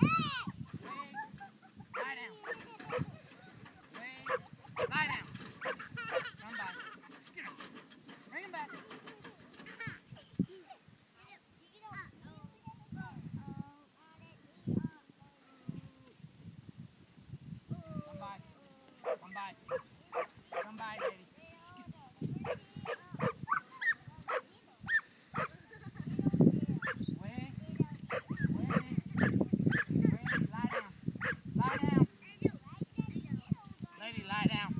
Hey! Lady, lie down.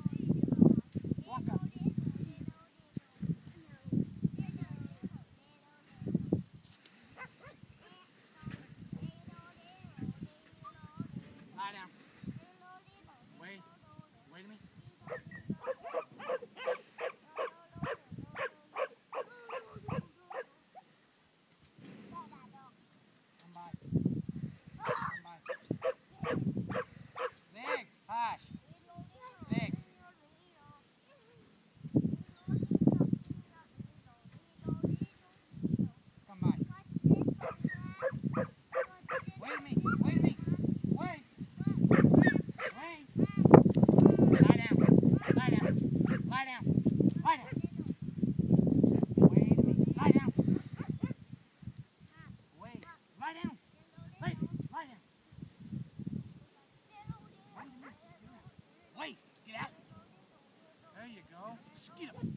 Skip.